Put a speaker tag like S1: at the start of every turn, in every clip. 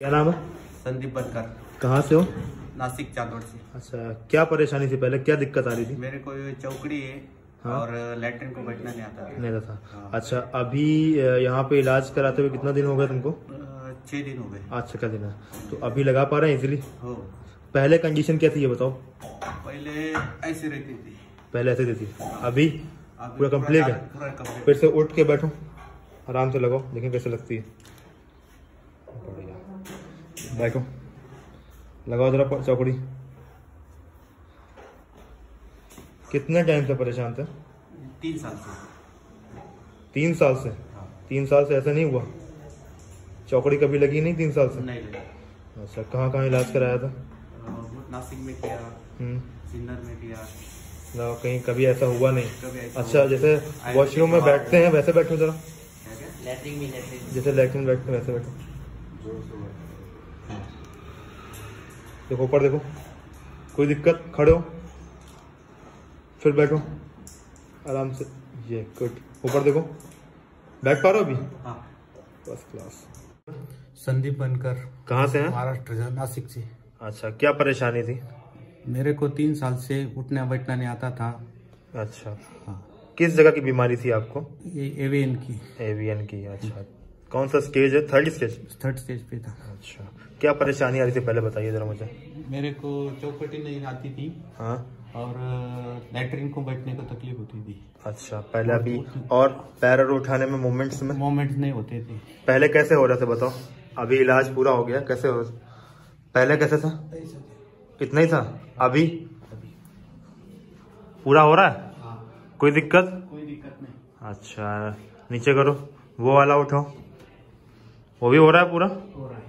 S1: क्या नाम है?
S2: संदीप बनकर।
S1: कहाँ से हो?
S2: नासिक चांदोड़ से।
S1: अच्छा क्या परेशानी थी पहले? क्या दिक्कत आ रही थी?
S2: मेरे को चौकड़ी है
S1: हाँ।
S2: और लेटरिन को बैठना नहीं आता। था
S1: नहीं था।
S2: हाँ।
S1: अच्छा अभी यहाँ पे इलाज कराते हुए कितना दिन हो गया तुमको?
S2: छह दिन हो गए।
S1: अच्छा क्या दिन। है तो अभी लगा पा रहे हैं इजीली
S2: हो।
S1: पहले कंडीशन क्या थी ये बताओ?
S2: पहले ऐसे रहती थी।
S1: पहले ऐसे देती अभी
S2: अभी
S1: पूरा कंप्लीट है? फिर से उठ के बैठो। आराम से लगाओ देखें कैसे लगती है। बैठो लगाओ जरा चौकड़ी। कितने टाइम से परेशान थे?
S2: तीन साल से।
S1: तीन साल से?
S2: हाँ।
S1: तीन साल से ऐसा नहीं हुआ? चौकड़ी कभी लगी नहीं तीन साल से?
S2: नहीं लगे।
S1: अच्छा कहाँ कहाँ इलाज कराया था?
S2: नासिक में किया
S1: हम्म।
S2: सिन्नर में किया।
S1: ना कहीं कभी ऐसा हुआ नहीं?
S2: ऐसा
S1: अच्छा
S2: हुआ।
S1: जैसे वॉशरूम में बैठते हैं वैसे बैठो जरा। जैसे लैट्रिन बैठते हैं वैसे बैठो। देखो ऊपर देखो। कोई दिक्कत? खड़े हो। फिर बैठो। आराम से। ये गुड। ऊपर देखो। बैठ पा रहे हो अभी?
S2: हाँ।
S1: फ़र्स्ट क्लास
S2: संदीप बनकर।
S1: कहाँ से हैं?
S2: महाराष्ट्र से, नासिक से।
S1: अच्छा क्या परेशानी थी?
S2: मेरे को तीन साल से उठना बैठना नहीं आता था।
S1: अच्छा।
S2: हाँ।
S1: किस जगह की बीमारी थी आपको?
S2: ये एवीएन की।
S1: एवियन की अच्छा। कौन सा स्टेज है? थर्ड स्टेज
S2: थर्ड स्टेज पे था।
S1: अच्छा। क्या परेशानी आ रही थी पहले बताइए जरा मुझे।
S2: मेरे को चौकटी नहीं आती थी।
S1: हाँ।
S2: और लेटरिन को बैठने को तकलीफ़ होती थी।
S1: अच्छा पहले अभी और पैर उठाने में मूवमेंट्स में?
S2: मोमेंट्स नहीं होते थे।
S1: पहले कैसे हो रहा था बताओ। अभी इलाज पूरा हो गया कैसे हो रहा पहले कैसे था? इतना ही था? अभी? पूरा हो रहा है?
S2: हाँ।
S1: कोई दिक्कत?
S2: कोई दिक्कत नहीं।
S1: अच्छा नीचे करो। वो वाला उठाओ। वो भी हो रहा है पूरा?
S2: हो रहा है।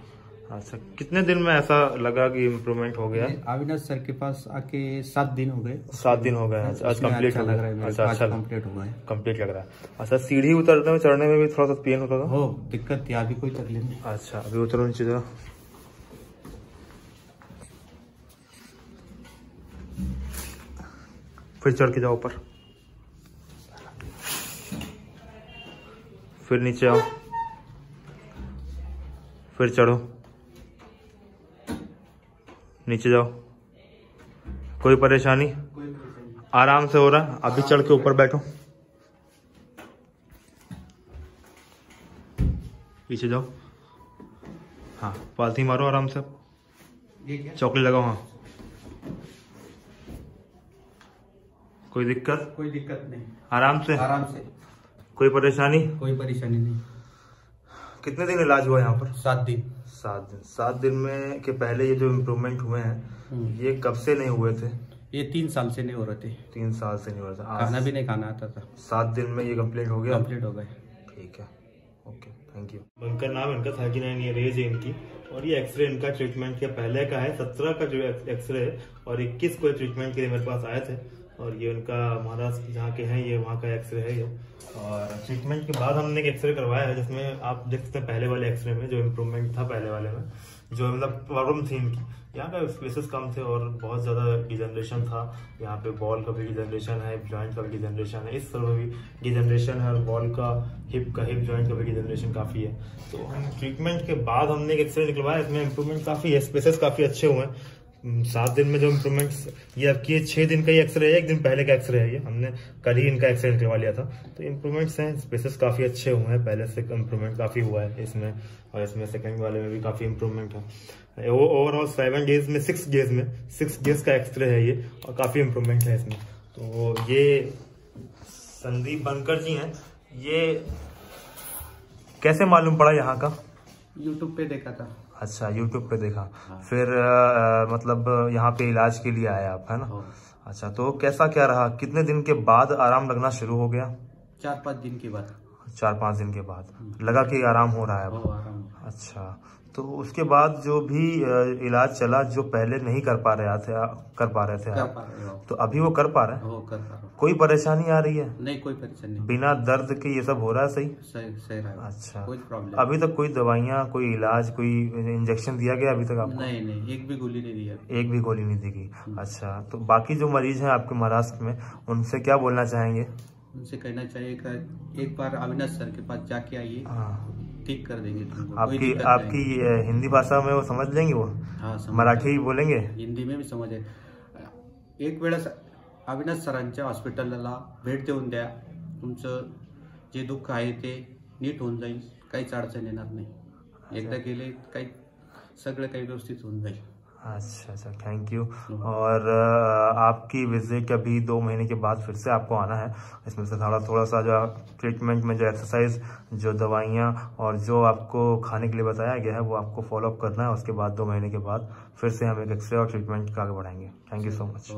S1: अच्छा कितने दिन में ऐसा लगा कि इम्प्रूवमेंट हो गया?
S2: अविनाश सर के पास आके सात दिन हो गए।
S1: सात दिन हो गए। अच्छा, आज कंप्लीट
S2: अच्छा लग रहा है
S1: अच्छा अच्छा।
S2: कंप्लीट हो। गए
S1: कंप्लीट लग रहा है। अच्छा सीढ़ी उतरने में चढ़ने में भी थोड़ा सा पेन होता था?
S2: हो दिक्कत थी अभी कोई तकलीफ़ नहीं।
S1: अच्छा अभी उतरो नीचे जरा। फिर चढ़ के जाओ ऊपर। फिर नीचे आओ। फिर चढ़ो। नीचे जाओ। कोई परेशानी? आराम से हो रहा है। अभी चढ़ के ऊपर बैठो। पीछे जाओ। हाँ पालथी मारो आराम से। चौकली लगाओ हाँ। कोई दिक्कत?
S2: कोई दिक्कत नहीं।
S1: आराम से।
S2: आराम से।
S1: कोई परेशानी?
S2: कोई परेशानी नहीं।
S1: कितने दिन इलाज हुआ यहाँ पर?
S2: सात दिन।
S1: सात दिन। सात दिन में के पहले ये जो इम्प्रूवमेंट हुए हैं
S2: हम्म।
S1: ये कब से नहीं हुए थे?
S2: ये तीन साल से नहीं हो रहे थे।
S1: तीन साल से नहीं हुआ था।
S2: खाना भी नहीं खाना आता था।
S1: सात दिन में ये कंप्लीट हो गया?
S2: कंप्लीट हो गए।
S1: ठीक है। ओके थैंक यू बनकर नाम इनका थर्टी नाइन ईयर एज है इनकी। और ये एक्सरे इनका ट्रीटमेंट के पहले का है सत्रह का जो एक्सरे है और इक्कीस को ट्रीटमेंट के लिए मेरे पास आए थे। और ये उनका महाराष्ट्र जहाँ के हैं, ये वहाँ का एक्सरे है ये। और ट्रीटमेंट के बाद हमने एक एक्सरे करवाया है, जिसमें आप देख सकते हैं पहले वाले एक्सरे में जो इम्प्रूवमेंट था पहले वाले में, जो मतलब प्रॉब्लम थी इनकी। यहाँ पे स्पेसेस कम थे और बहुत ज़्यादा डिजनरेशन था। यहाँ पे बॉल का भी डिजनरेशन है जॉइंट का भी डिजनरेशन है, इस तरह भी डिजनरेशन है और बॉल का हिप का हिप जॉइंट का भी डिजनरेशन काफ़ी है। तो हम ट्रीटमेंट के बाद हमने एक एक्सरे निकलवाया, इसमें इम्प्रूवमेंट काफ़ी है स्पेसेस काफ़ी अच्छे हुए हैं। सात दिन में जो इम्प्रूवमेंट ये आपकी ये छः दिन का ही एक्सरे है, एक दिन पहले का एक्सरे है ये। हमने कल ही इनका एक्सरे निकलवा लिया था। तो इम्प्रूवमेंट्स हैं स्पेसेस काफ़ी अच्छे हुए हैं, पहले से इम्प्रूवमेंट काफ़ी हुआ है इसमें, और इसमें सेकंड वाले में भी काफ़ी इम्प्रूवमेंट है। ओवरऑल सेवन डेज़ में सिक्स डेज़ में सिक्स डेज़ का एक्सरे है ये, और काफ़ी इम्प्रूवमेंट है इसमें। तो ये संदीप बनकर जी हैं। ये कैसे मालूम पड़ा यहाँ का?
S2: यूट्यूब पे देखा था।
S1: अच्छा यूट्यूब पे देखा। हाँ। फिर आ, मतलब यहाँ पे इलाज के लिए आए आप है ना?
S2: हाँ।
S1: अच्छा तो कैसा क्या रहा? कितने दिन के बाद आराम लगना शुरू हो गया?
S2: चार पाँच दिन के बाद।
S1: चार पाँच दिन के बाद। लगा कि आराम हो रहा है अब? अच्छा तो उसके बाद जो भी इलाज चला जो पहले नहीं कर पा रहे थे कर पा रहे थे आप तो अभी वो कर पा रहे हैं?
S2: कर पा रहे
S1: कोई परेशानी आ रही है?
S2: नहीं कोई परेशानी
S1: बिना दर्द के ये सब हो रहा है सही?
S2: सही सही रहा
S1: अच्छा।
S2: कोई प्रॉब्लम
S1: अभी तक कोई दवाइयाँ कोई इलाज कोई इंजेक्शन दिया गया अभी तक आपको?
S2: नहीं नहीं एक भी गोली नहीं दिया
S1: एक भी गोली नहीं दी गई। अच्छा तो बाकी जो मरीज़ है आपके महाराष्ट्र में उनसे क्या बोलना चाहेंगे?
S2: उनसे कहना चाहिए कि एक बार अविनाश सर के पास जाके आइए।
S1: हाँ।
S2: ठीक कर देंगे तुमको
S1: आपकी आपकी हिंदी भाषा में वो समझ लेंगे वो?
S2: हाँ हा
S1: मराठी बोलेंगे?
S2: हिंदी में भी समझे आहे एक वेळेस अविनाश सर हॉस्पिटल भेट देऊन द्या. तुमचं जे दुःख आहे ते नीट होऊन जाईल. काहीच अडचण येणार नाही. एकदा गेले काही सगळं काही व्यवस्थित होऊन जाईल.
S1: अच्छा अच्छा थैंक यू और आपकी विज़िट अभी दो महीने के बाद फिर से आपको आना है। इसमें से थोड़ा थोड़ा सा जो ट्रीटमेंट में जो एक्सरसाइज जो दवाइयाँ और जो आपको खाने के लिए बताया गया है वो आपको फॉलोअप करना है। उसके बाद दो महीने के बाद फिर से हम एक एक्सरे और ट्रीटमेंट का आगे बढ़ाएँगे। Thank you so much